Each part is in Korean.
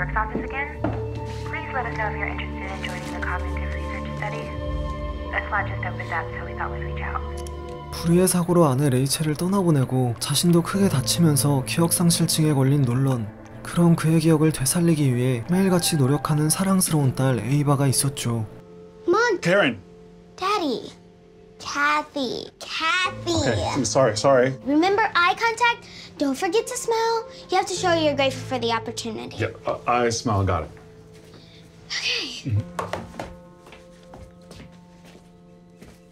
Brooks office again. Please let us know if you're interested in joining the cognitive research study. A slot just opened up, so we thought we'd reach out. 불의의 사고로 아내 레이첼을 떠나보내고 자신도 크게 다치면서 기억상실증에 걸린 놀런. 그런 그의 기억을 되살리기 위해 매일같이 노력하는 사랑스러운 딸 에이바가 있었죠. On, Karen. Daddy. Kathy. Kathy. Okay, I'm sorry, sorry. Remember eye contact? Don't forget to smile. You have to show you're grateful for the opportunity. Yeah, uh, I smell. Got it.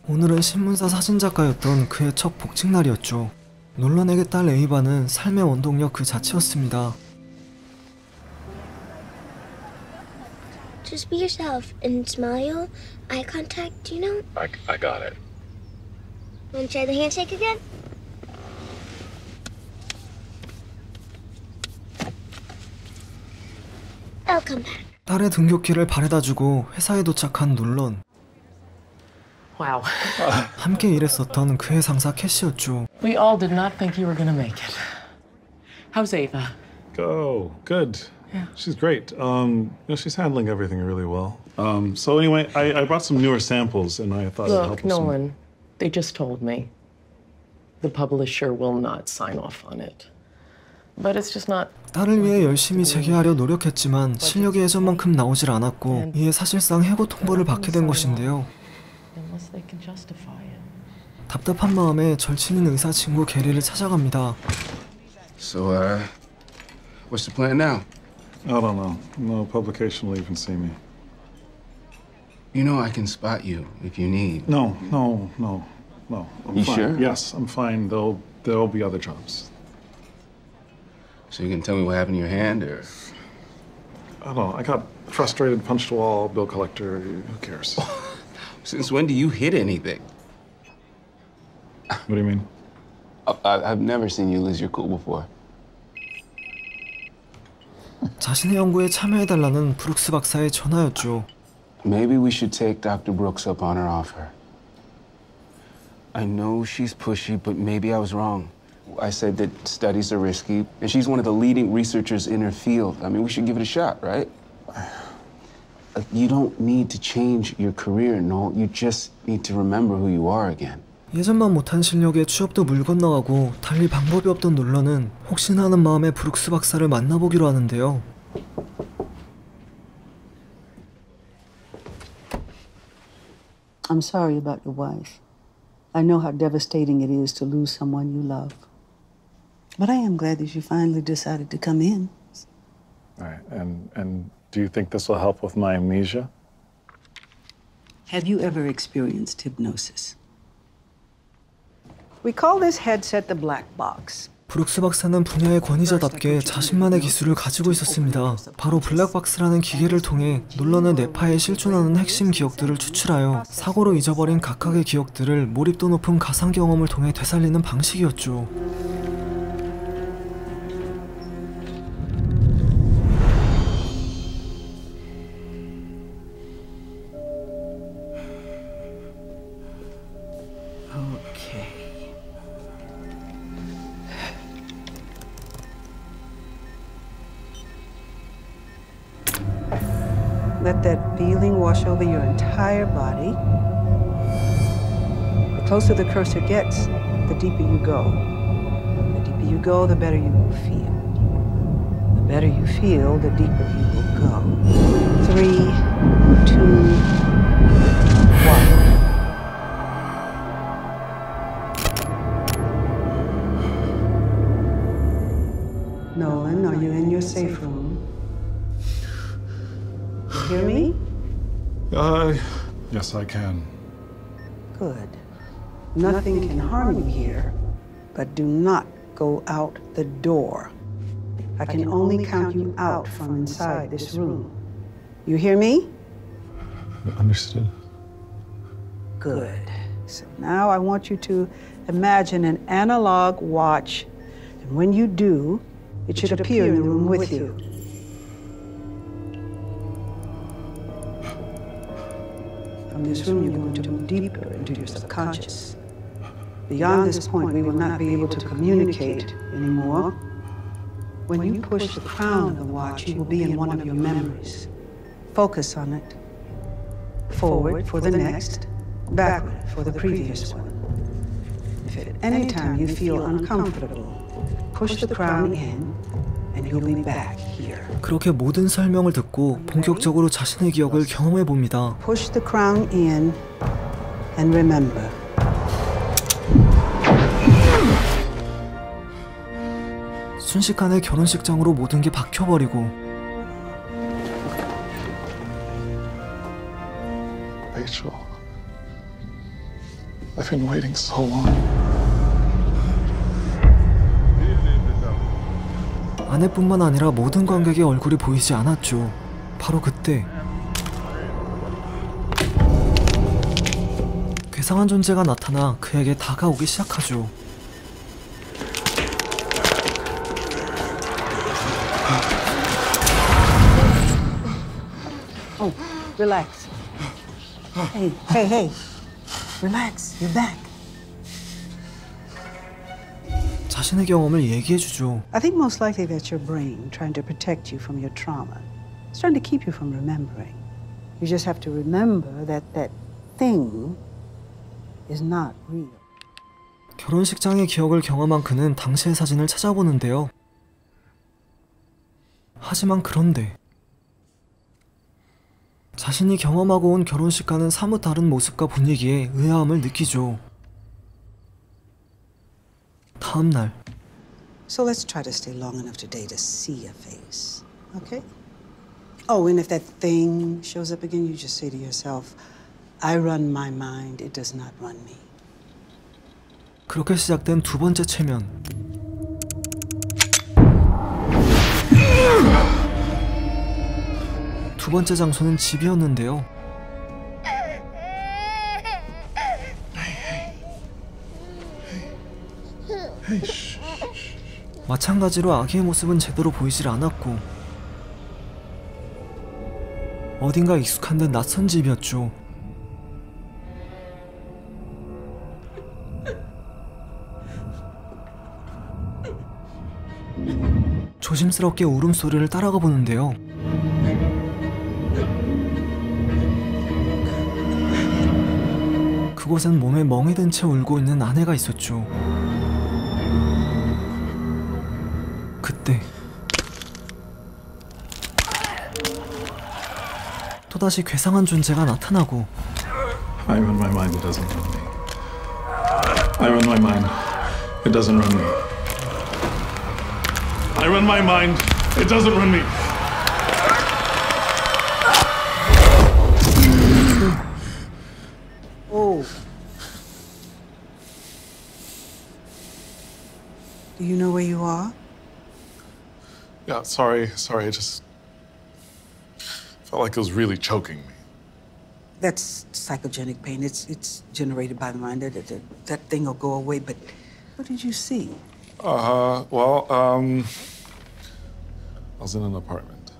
오늘은 신문사 사진작가였던 그의 첫 복직 날이었죠. 놀란에게 딸 에이바는 삶의 원동력 그 자체였습니다. Just be yourself and smile. Eye contact, you know? I, I got it. Want to try the handshake again? I'll come back. 딸의 등굣길을 바래다주고 회사에 도착한 놀런. Wow. 함께 일했었던 그의 상사 캐시였죠. We all did not think you were going to make it. How's Ava? Go. Good. Yeah. She's great. Um, you know, she's handling everything really well. Um, so anyway, I, I brought some newer samples, and I thought it'd help Look, with some- Nolan, they just told me the publisher will not sign off on it. But it's just not. 딸을 위해 열심히 재개하려 노력했지만 실력이 예전만큼 나오질 않았고 이에 사실상 해고 통보를 받게 된 것인데요. 답답한 마음에 절친인 의사 친구 게리를 찾아갑니다. So, uh, what's the plan now? I don't know. No publication will even see me. You know I can spot you if you need. No, no, no, no. I'm You fine. sure? Yes, I'm fine. There'll there'll be other jobs. So you can tell me what happened to your hand, or I don't know. I got frustrated, punched a wall, bill collector. Who cares? since when do you hit anything? what do you mean? I, I've never seen you lose your cool before. 자신의 연구에 참여해달라는 브룩스 박사의 전화였죠. Maybe we should take Dr. Brooks up on her offer. I know she's pushy, but maybe I was wrong. I said that studies are risky, and she's one of the leading researchers in her field. I mean, we should give it a shot, right? Uh, You don't need to change your career, Noel. You just need to remember who you are again. 예전만 못한 실력에 취업도 물 건너가고 달리 방법이 없던 놀러는 혹시나 하는 마음에 브룩스 박사를 만나보기로 하는데요. I'm sorry about your wife. I know how devastating it is to lose someone you love. But I am glad that you finally decided to come in. All right. And and do you think this will help with my amnesia? Have you ever experienced hypnosis? We call this headset the black box. 브룩스 박사는 분야의 권위자답게 자신만의 기술을 가지고 있었습니다. 바로 블랙박스라는 기계를 통해 놀러는 뇌파에 실존하는 핵심 기억들을 추출하여 사고로 잊어버린 각각의 기억들을 몰입도 높은 가상 경험을 통해 되살리는 방식이었죠. That feeling wash over your entire body. The closer the cursor gets, the deeper you go. The deeper you go, the better you will feel. The better you feel, the deeper you will go. Three, two, I can. Good. Nothing can harm you here, but do not go out the door. I can only count you out from inside this room. You hear me? Understood. Good. So now I want you to imagine an analog watch, and when you do, it should appear in the room with you. From this room, you're going to deeper into your subconscious. Beyond this point, we will not be able to communicate anymore. When you push the crown of the watch, you will be in one of your memories. Focus on it. Forward for the next, backward for the previous one. If at any time you feel uncomfortable, push the crown in, and you'll be back. 그렇게 모든 설명을 듣고 본격적으로 자신의 기억을 경험해 봅니다. Push the crown in, and remember. 순식간에 결혼식장으로 모든 게 박혀버리고 Rachel. I've been waiting so long. 아내뿐만 아니라 모든 관객의 얼굴이 보이지 않았죠. 바로 그때 괴상한 존재가 나타나 그에게 다가오기 시작하죠. Oh, relax. Hey, hey, hey. Relax. You're back. 자신의 경험을 얘기해 주죠. I think most likely that's your brain trying to protect you from your trauma. It's trying to keep you from remembering. You just have to remember that that thing is not real. 결혼식장의 기억을 경험한 그는 당시의 사진을 찾아보는데요. 하지만 그런데 자신이 경험하고 온 결혼식과는 사뭇 다른 모습과 분위기에 의아함을 느끼죠. 다음 날 So let's try to stay long enough today to see a face. Okay? Oh, and if that thing shows up again, you just say to yourself, I run my mind, it does not run me. 그렇게 시작된 두 번째 체면. 두 번째 장소는 집이었는데요. 마찬가지로 아기의 모습은 제대로 보이질 않았고 어딘가 익숙한 듯 낯선 집이었죠. 조심스럽게 울음소리를 따라가 보는데요. 그곳엔 몸에 멍이 든 채 울고 있는 아내가 있었죠. 또다시 괴상한 존재가 나타나고 I run my mind, it doesn't run me. I run my mind, it doesn't run me. I run my mind, it doesn't run me. Oh. Do you know where you are? Yeah, sorry, sorry, I just felt like it was really choking me. That's psychogenic pain. It's it's generated by the mind. That, that, that thing will go away. But what did you see? Uh, well, um, I was in an apartment.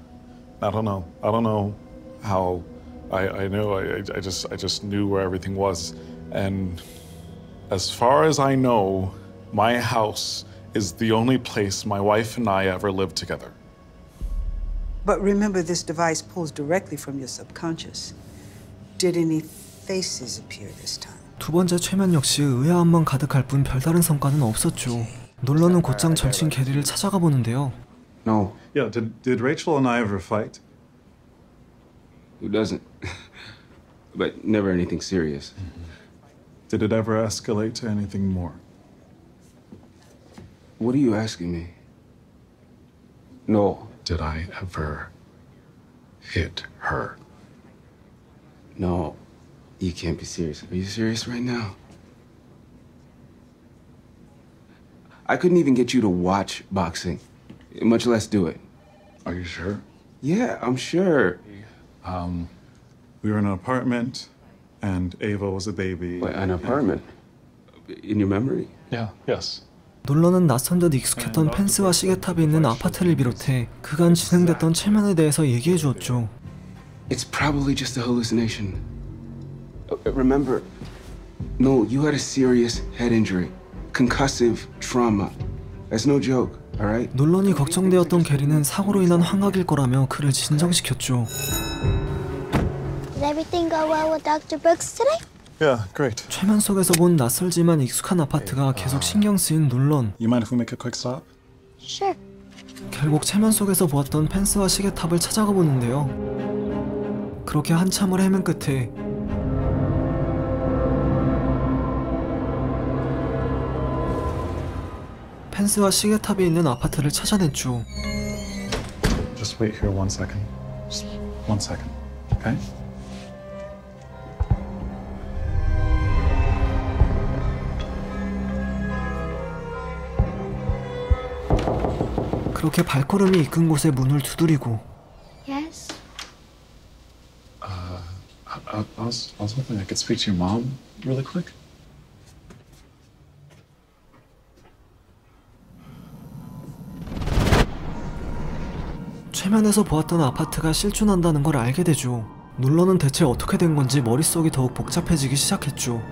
I don't know. I don't know how. I I know. I I just I just knew where everything was, and as far as I know, my house is the only place my wife and I ever lived together. But remember, this device pulls directly from your subconscious. Did any faces appear this time? 두 번째 최면 역시 의아함만 가득할 뿐 별다른 성과는 없었죠. 놀러는 곧장 절친 게리를 찾아가 보는데요. No, Yeah. Did did Rachel and I ever fight? who doesn't? but never anything serious. Did it ever escalate to anything more? What are you asking me? No, Did I ever hit her? no, you can't be serious. Are you serious right now? I couldn't even get you to watch boxing, much less do it. Are you sure? Yeah, I'm sure. Um, We were in an apartment, and Ava was a baby. But an apartment. In your memory? Yeah. Yes. 놀러는 낯선 듯 익숙했던 펜스와 시계탑이 있는 아파트를 비롯해 그간 진행됐던 체면에 대해서 얘기해 주었죠. It's probably just a hallucination. Uh, Remember, no, you had a serious head injury, concussive trauma. That's no joke. all right? 논란이 걱정되었던 게리는 사고로 인한 환각일 거라며 그를 진정시켰죠. Did everything go well with Dr. Brooks today? Yeah, great. 최면 속에서 본 낯설지만 익숙한 아파트가 계속 신경 쓰인 논란. You mind if we make a quick stop? Sure. 결국 체면 속에서 보았던 펜스와 시계탑을 찾아가 보는데요. 그렇게 한참을 헤맨 끝에 펜스와 시계탑이 있는 아파트를 찾아냈죠. Just wait here one second. Just one second, okay? 그렇게 발걸음이 이끈 곳의 문을 두드리고 Yes? I, I, I was I was hoping I could speak to your mom really quick. 최면에서 보았던 아파트가 실존한다는 걸 알게 되죠. 놀러는 대체 어떻게 된 건지 머릿속이 더욱 복잡해지기 시작했죠.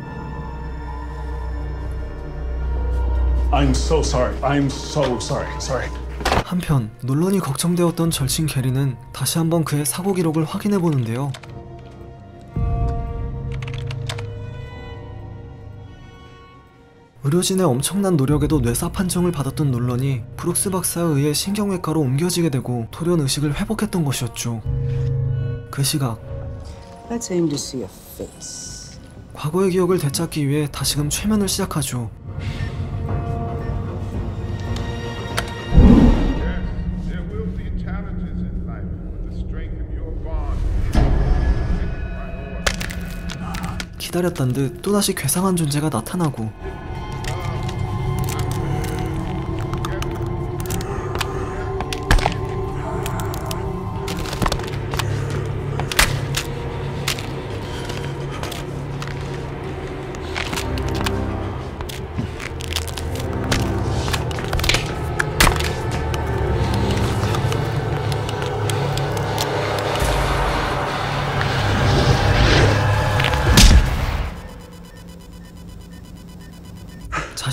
I'm so sorry. I'm so sorry. Sorry. 한편 논란이 걱정되었던 절친 게리는 다시 한번 그의 사고 기록을 확인해 보는데요. 의료진의 엄청난 노력에도 뇌사 판정을 받았던 논란이 브룩스 박사에 의해 신경외과로 옮겨지게 되고 돌연 의식을 회복했던 것이었죠. 그 시각. 과거의 기억을 되찾기 위해 다시금 최면을 시작하죠. 기다렸단 듯 또다시 괴상한 존재가 나타나고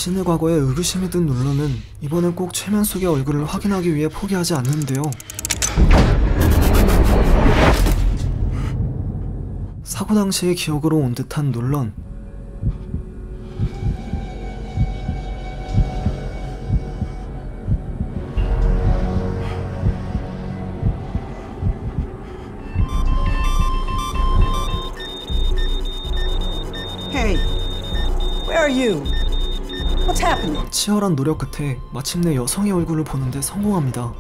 자신의 과거에 의구심이 든 놀러는 이번엔 꼭 최면 속의 얼굴을 확인하기 위해 포기하지 않는데요. 사고 당시의 기억으로 온 듯한 논란. Hey, where are you? 치열한 노력 끝에 마침내 여성의 얼굴을 보는데 성공합니다.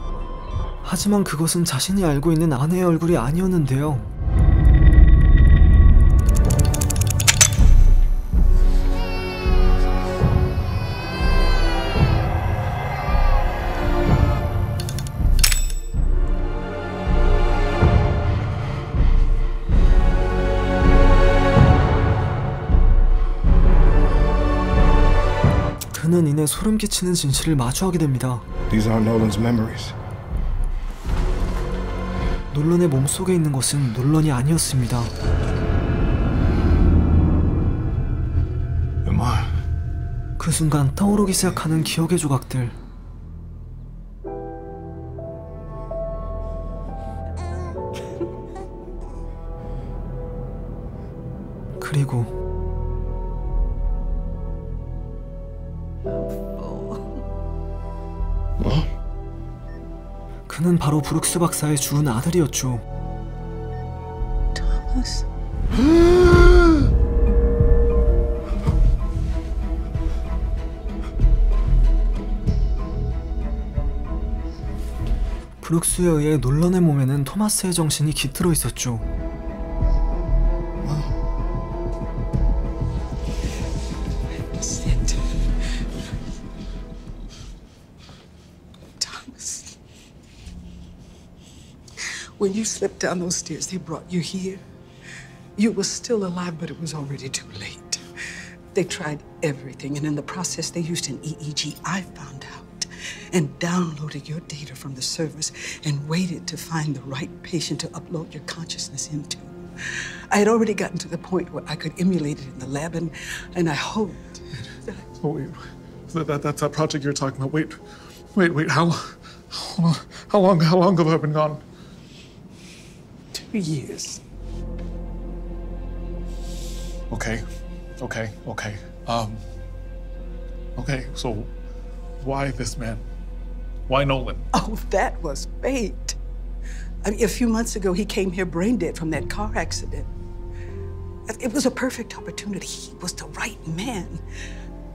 하지만 그것은 자신이 알고 있는 아내의 얼굴이 아니었는데요. 이내 소름 끼치는 진실을 마주하게 됩니다. These aren't Nolan's memories. 논란의 몸속에 있는 것은 논란이 아니었습니다. 그 순간 떠오르기 시작하는 기억의 조각들. 그는 바로 브룩스 박사의 주은 아들이었죠. Thomas. 브룩스에 의해 논란의 몸에는 토마스의 정신이 깃들어 있었죠. When you slipped down those stairs, they brought you here. You were still alive, but it was already too late. They tried everything, and in the process, they used an EEG. I found out and downloaded your data from the servers and waited to find the right patient to upload your consciousness into. I had already gotten to the point where I could emulate it in the lab, and, and I hoped that Oh, wait. That, that, that's that project you're talking about. Wait, Wait, wait, how, how long, how long, how long have I been gone? Years. Okay, okay, okay. Um, okay, so why this man? Why Nolan? Oh, that was fate. I mean, a few months ago, he came here brain dead from that car accident. It was a perfect opportunity. He was the right man.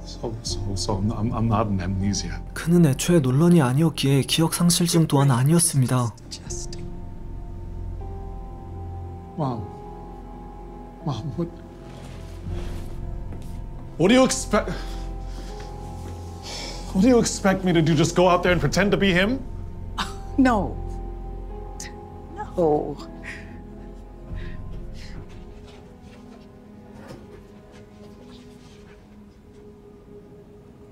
So, so, so I'm, I'm, not an amnesia. 그는 애초에 논란이 아니었기에 기억 상실증 또한 아니었습니다. Just Mom, mom, what? What do you expect? What do you expect me to do? Just go out there and pretend to be him? no. No.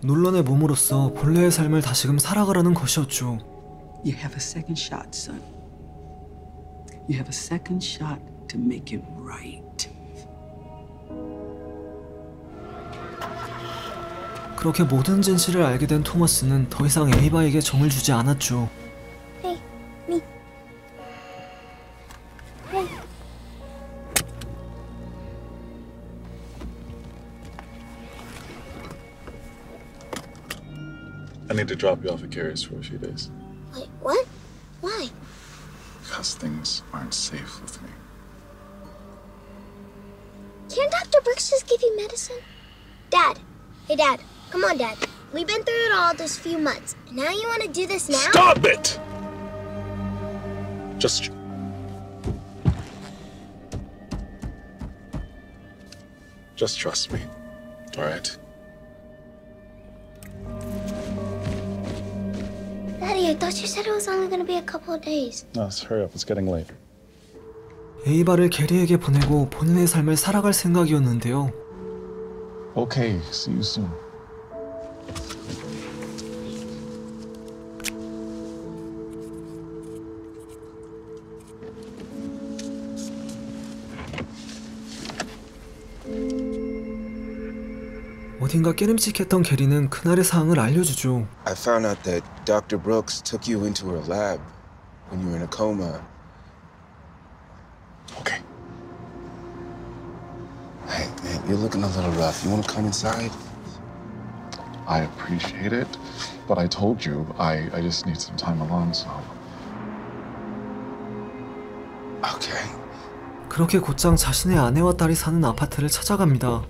논란의 몸으로서 본래의 삶을 다시금 살아가라는 것이었죠. You have a second shot, son. You have a second shot to make it right. 그렇게 모든 진실을 알게 된 토머스는 더 이상 에이바에게 정을 주지 않았죠. Hey, me. Hey. I need to drop you off at Gary's for a few days Wait, what? Why? because things aren't safe with me. Can't Brooks just give you medicine? Dad. Hey, Dad. Come on, Dad. We've been through it all this few months. And now you want to do this now? Stop it! Just. Just trust me. All right. Daddy, I thought you said it was only going to be a couple of days. No, let's hurry up. It's getting late. 에이바를 게리에게 보내고 본인의 삶을 살아갈 생각이었는데요. Okay, see you soon. 어딘가 깨름칙했던 게리는 그날의 사항을 알려주죠. I found out that Dr. Brooks took you into her lab when you were in a coma. Okay. Hey, man, you're looking a little rough. You want to come inside? I appreciate it, but I told you I, I just need some time alone, so. Okay. 그렇게 곧장 자신의 아내와 딸이 사는 아파트를 찾아갑니다.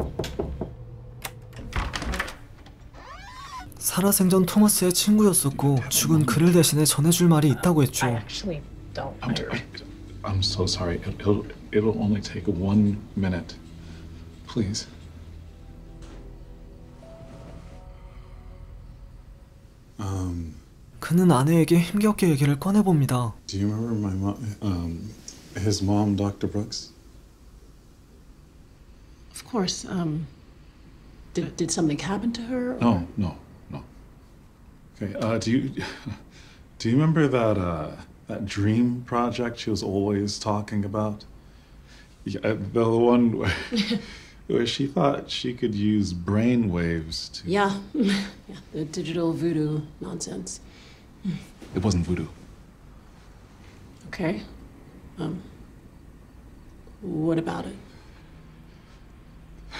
살아생전 토머스의 친구였었고 죽은 그를 대신해 전해줄 말이 있다고 I 했죠. actually don't I'm, so sorry. It, it'll, it'll only take one minute. Please. 그는 아내에게 힘겹게 얘기를 꺼내봅니다. Do you remember my mom, um, his mom, Dr. Brooks? Of course. Um, did did something happen to her? or- No, no, no. Okay. Uh, do you do you remember that uh, that dream project she was always talking about? Yeah, the one where, where she thought she could use brain waves to. Yeah, yeah. The digital voodoo nonsense. It wasn't voodoo. Okay. Um. What about it?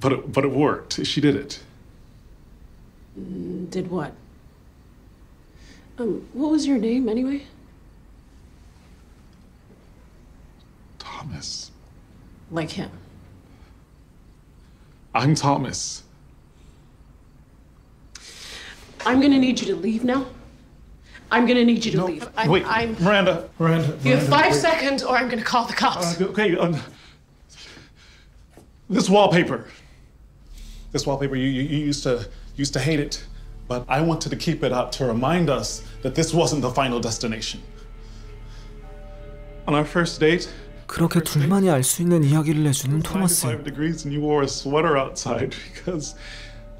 But it, but it worked. She did it. Did what? Um. What was your name anyway? Thomas. Like him. I'm Thomas. I'm gonna need you to leave now. I'm gonna need you to leave. I'm, Wait, I'm. Miranda. Miranda. You have five wait. seconds, or I'm gonna call the cops. Uh, okay. Um, this wallpaper. This wallpaper. You, you you used to used to hate it, but I wanted to keep it up to remind us that this wasn't the final destination. On our first date, 그렇게 둘만이 알 수 있는 이야기를 해주는 95 토머스. degrees, and you wore a sweater outside because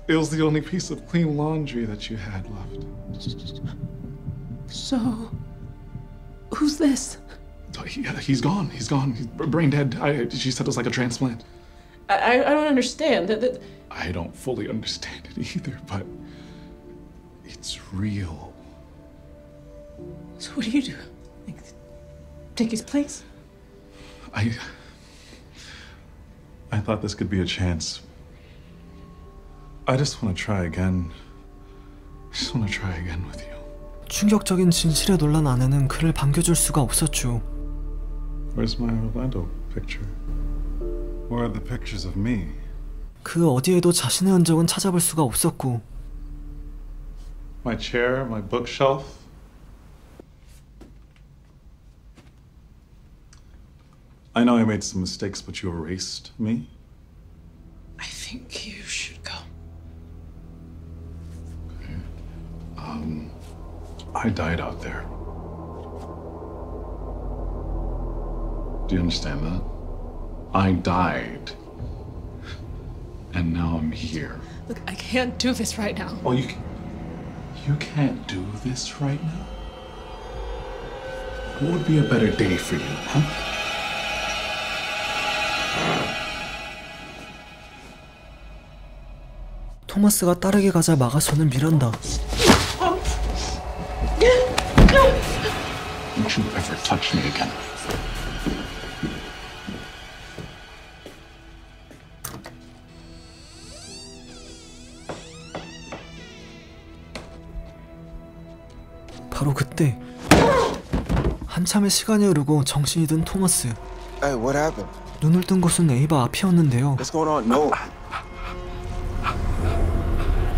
it was the only piece of clean laundry that you had left. So, who's this? He, he's gone. He's gone. He's brain dead. I, she said it was like a transplant. I, I- I don't understand. That, that, I don't fully understand it either, but It's real. So what do you do? Like, take his place? I. I thought this could be a chance. I just want to try again. I just want to try again with you. 충격적인 진실에 놀란 아내는 그를 반겨줄 수가 없었죠. Where's my Orlando picture? Where are the pictures of me? 그 어디에도 자신의 흔적은 찾아볼 수가 없었고 My chair, my bookshelf. I know I made some mistakes, but you erased me. I think you should go. Um, I died out there. Do you understand that? I died. And now I'm here. Look, I can't do this right now. Oh, you can, you can't do this right now? What would be a better day for you, huh? 토마스가 따르게 가자 막아서는 미란다. Don't you ever touch me again. 바로 그때 한참의 시간이 흐르고 정신이 든 토마스. Hey, what happened? 눈을 뜬 곳은 에이바 앞이었는데요. What's going on? No.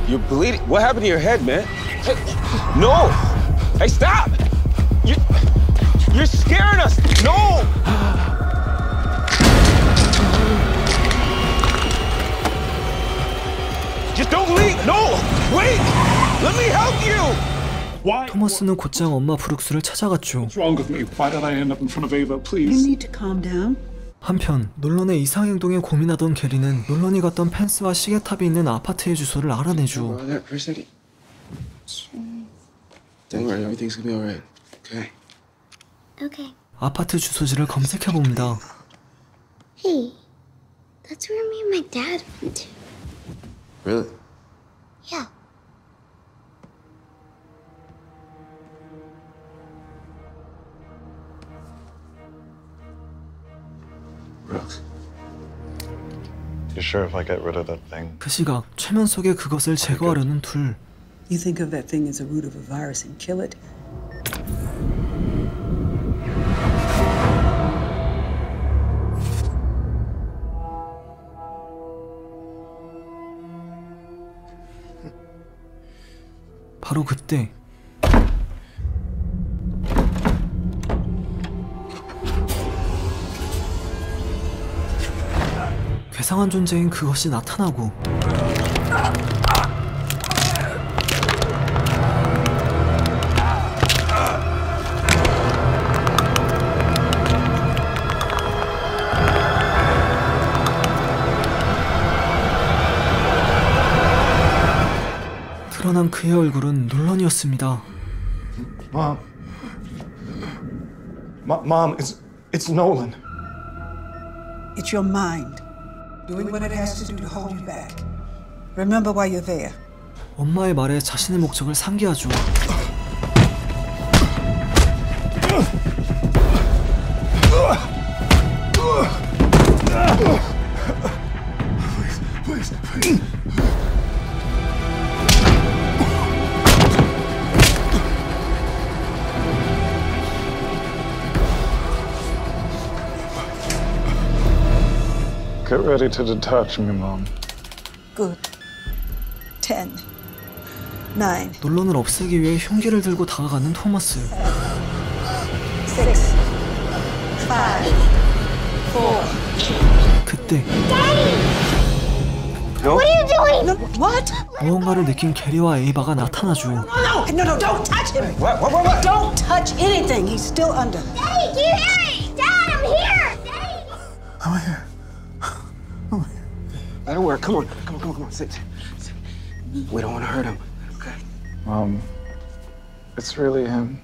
You're bleeding. What happened to your head, man? Hey, no! Hey, stop! You, you're scaring us! No! Just don't leave! No! Wait! Let me help you! Why? 토마스는 곧장 엄마 브룩스를 찾아갔죠. What's wrong with me? Why did I end up in front of Ava? You Please. need to calm down. 한편 놀런의 이상 행동에 고민하던 게리는 놀런이 갔던 펜스와 시계탑이 있는 아파트의 주소를 알아내죠. Brother, First lady. Don't worry, everything's gonna be alright. Okay. Okay. 아파트 주소지를 검색해 봅니다. Hey, that's where me and my dad went to. Really? Yeah. 그 시각 최면 속에 그것을 제거하려는 둘. You think of that thing as a root of a virus and kill it? 바로 그때 괴상한 존재인 그것이 나타나고 드러난 그의 얼굴은 논란이었습니다. Mom. Mo- Mom, it's it's Nolan. It's your mind doing what it has to do to hold you back. Remember why you're there. 엄마의 말에 자신의 목적을 상기하죠. Ready to detach me, Mom. Good. Ten. Nine. 논란을 없애기 위해 흉기를 들고 다가가는 토마스. Six. Five. Four. 그때 What are you doing? No, what? 무언가를 느낀 게리와 에이바가 나타나죠. No, no, no, don't touch him. What? What? What? What? Don't touch anything. He's still under. Daddy, you hear me? Dad, I'm here. Daddy. I'm here. That'll work. Come on. Come on, come on, come on. Sit. sit. We don't want to hurt him. Okay. Mom, it's really him.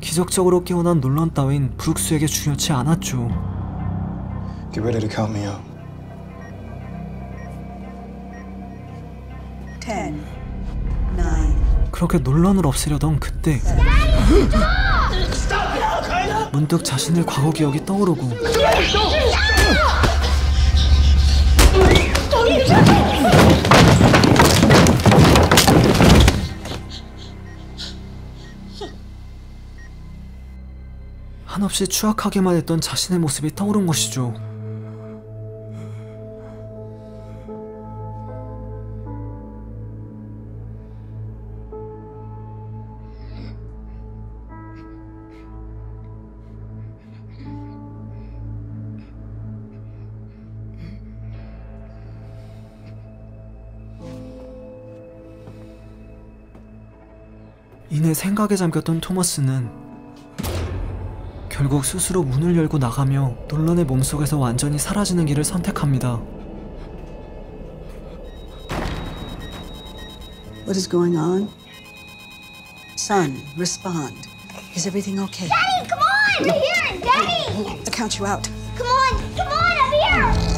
기적적으로 깨어난 논란 따윈 브룩스에게 중요치 않았죠. Get ready to count me out. Ten. Nine. 그렇게 논란을 없애려던 그때 문득 자신의 과거 기억이 떠오르고 한없이 추악하게만 했던 자신의 모습이 떠오른 것이죠. 이내 생각에 잠겼던 토머스는 결국 스스로 문을 열고 나가며 놀란의 몸속에서 완전히 사라지는 길을 선택합니다. What is going on? Son, respond. Is everything okay? Daddy, come on! Here, Daddy! I'll count you out. Come on, come on, up here!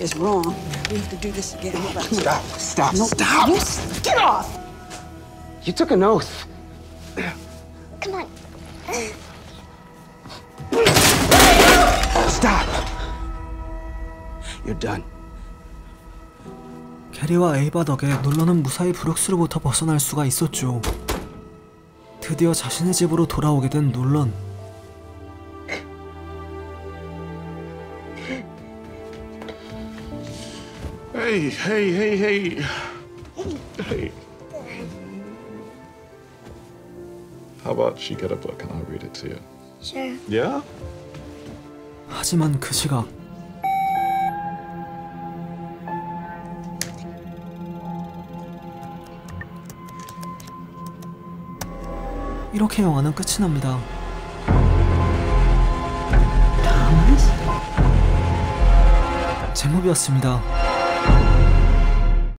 Is wrong. We have to do this again. Stop, stop, No, stop! you get off! You took an oath. Come on. Stop! You're done. 캐리와 에이바 덕에 놀러는 무사히 브룩스로부터 벗어날 수가 있었죠. 드디어 자신의 집으로 돌아오게 된 놀런. Hey, hey, hey, hey. Hey. How about she get a book and I'll read it to you? Sure. Yeah? 하지만 그 시각 이렇게 영화는 끝이 납니다. 제목이었습니다.